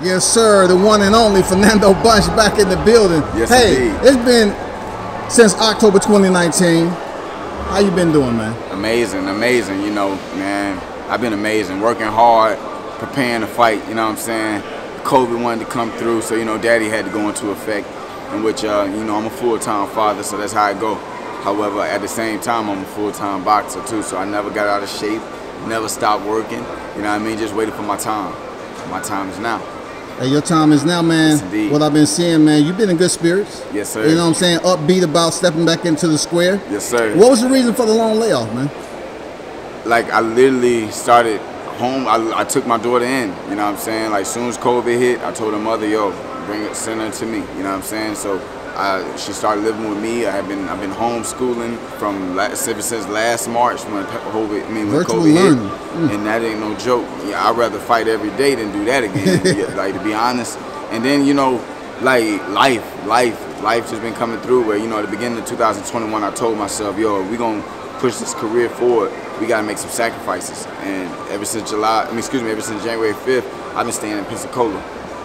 Yes, sir. The one and only Fernando Bunch back in the building. Yes, hey, indeed. it's been since October 2019. How you been doing, man? Amazing, amazing. You know, man, I've been amazing. Working hard, preparing to fight. You know what I'm saying? COVID wanted to come through, so you know, Daddy had to go into effect. In which, uh, you know, I'm a full-time father, so that's how I go. However, at the same time, I'm a full-time boxer too, so I never got out of shape, never stopped working. You know what I mean? Just waiting for my time. My time is now. Hey, your time is now, man. Yes, what I've been seeing, man, you've been in good spirits. Yes, sir. You know what I'm saying? Upbeat about stepping back into the square. Yes, sir. What was the reason for the long layoff, man? like I literally started home. I, I took my daughter in. You know what I'm saying? Like as soon as COVID hit, I told her mother, "Yo, bring it, send her to me." You know what I'm saying? So I, she started living with me. I have been I've been homeschooling from last, ever since last March when COVID. I mean when Virtual COVID hit, mm. and that ain't no joke. Yeah, I'd rather fight every day than do that again. Like to be honest. And then you know, like life, life, life just been coming through. Where you know, at the beginning of 2021, I told myself, "Yo, we gonna." Push this career forward, we gotta make some sacrifices. And ever since July, I mean, excuse me, ever since January 5th, I've been staying in Pensacola.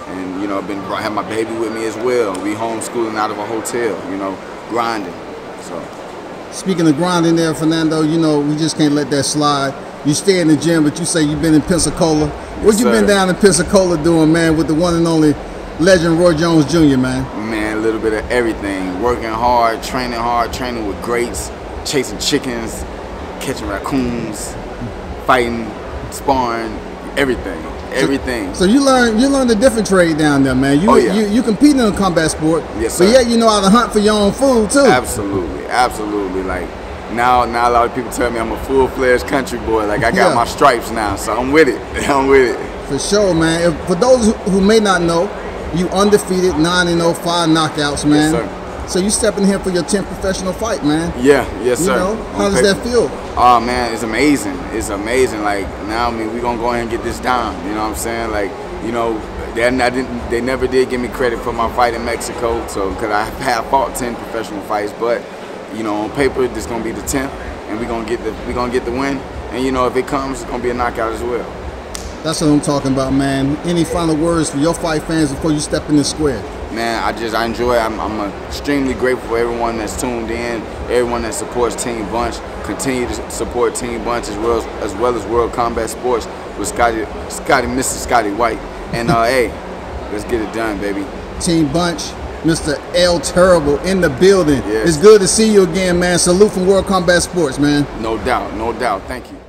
And, you know, I've been, have my baby with me as well. We homeschooling out of a hotel, you know, grinding. So, Speaking of grinding there, Fernando, you know, we just can't let that slide. You stay in the gym, but you say you've been in Pensacola. What you sir. been down in Pensacola doing, man, with the one and only legend Roy Jones Jr., man? man, a little bit of everything. Working hard, training hard, training with greats, chasing chickens, catching raccoons, fighting, sparring, everything. Everything. So you learn you learned a different trade down there, man. You Oh, yeah. you, you compete in a combat sport, Yes, but sir. yet you know how to hunt for your own food too. Absolutely, absolutely. Like now, now a lot of people tell me I'm a full-fledged country boy. Like I got Yeah. my stripes now, so I'm with it. I'm with it. For sure, man. If, for those who, who may not know, you undefeated, 9 and 0, 5 knockouts, man. sir. So you stepping here for your 10th professional fight, man. Yeah, yes, You sir. know, how does that feel? Oh man, it's amazing. It's amazing. Like now, I mean, we gonna go ahead and get this down. You know what I'm saying? Like, you know, they, I didn't, they never did give me credit for my fight in Mexico. So, cause I have fought ten professional fights, but you know, on paper, this gonna be the tenth, and we gonna get the, we gonna get the win. And you know, if it comes, it's gonna be a knockout as well. That's what I'm talking about, man. Any final words for your fight fans before you step in the square? Man, I just I enjoy. it. I'm, I'm extremely grateful for everyone that's tuned in, everyone that supports Team Bunch. Continue to support Team Bunch as well as, as well as World Combat Sports with Scotty, Scotty, Mr. Scotty White. And uh, hey, let's get it done, baby. Team Bunch, Mr. El Terrible in the building. Yes. It's good to see you again, man. Salute from World Combat Sports, man. No doubt, no doubt. Thank you.